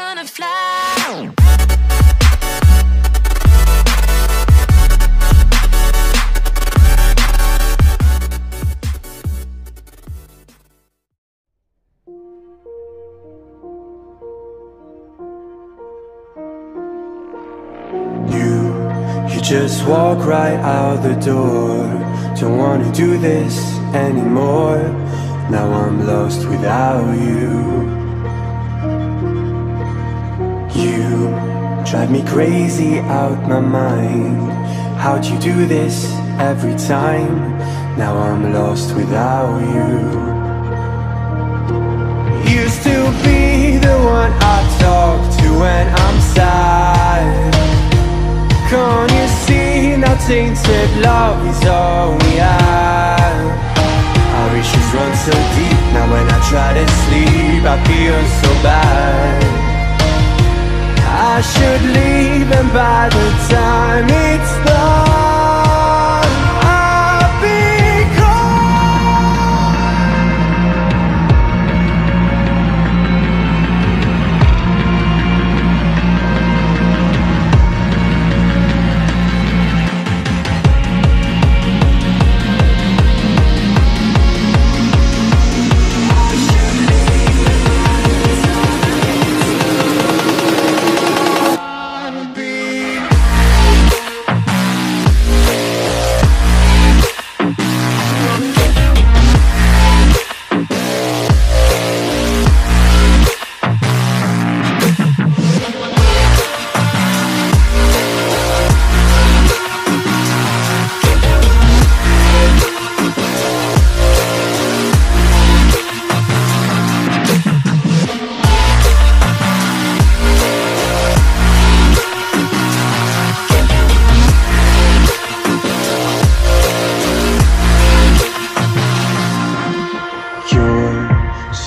gonna fly. Just walk right out the door. Don't wanna do this anymore. Now I'm lost without. You drive me crazy out my mind. How'd you do this every time? Now I'm lost without you. Used to be the one I talk to when I'm sad. Can't you see now tainted love is all we have? Our issues run so deep. Now when I try to sleep, I feel so bad. I should leave, and by the time it's done,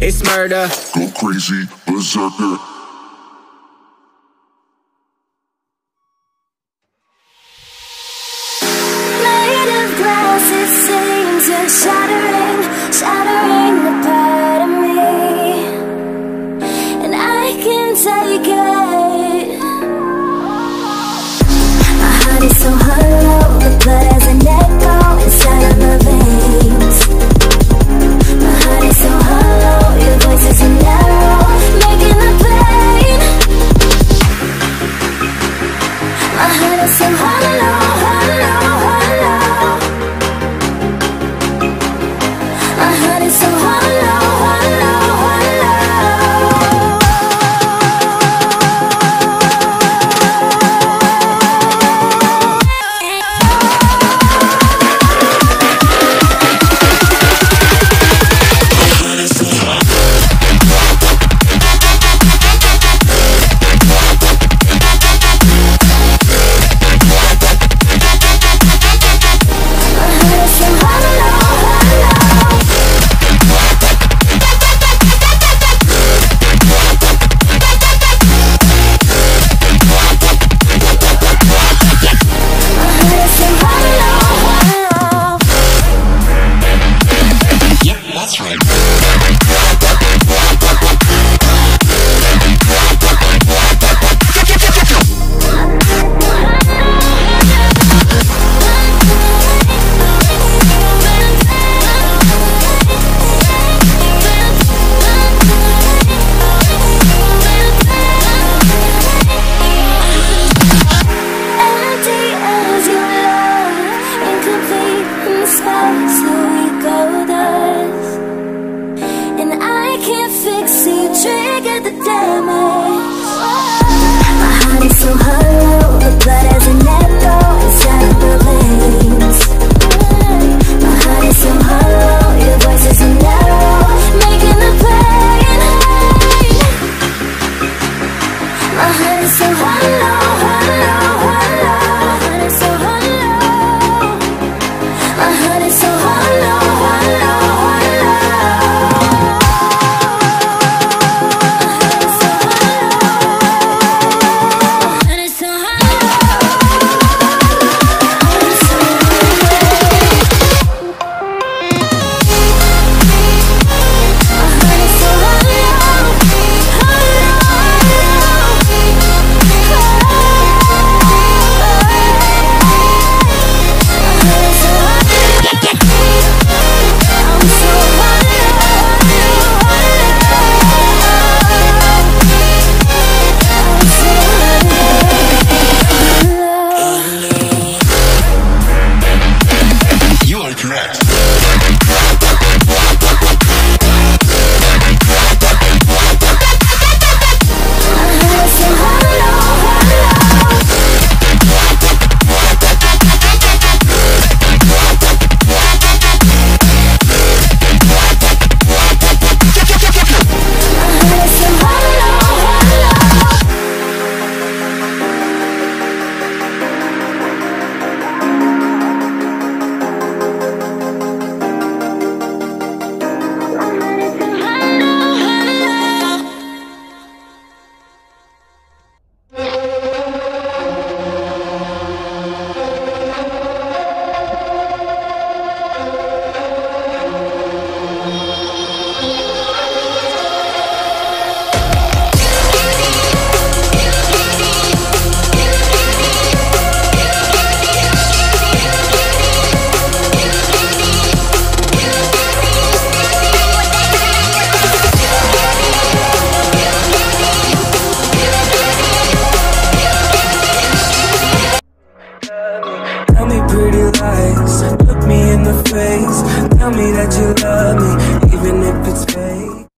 It's murder. Go crazy, berserker. sky so we go dust And I can't fix it, you trigger the damage. My heart is so hurt.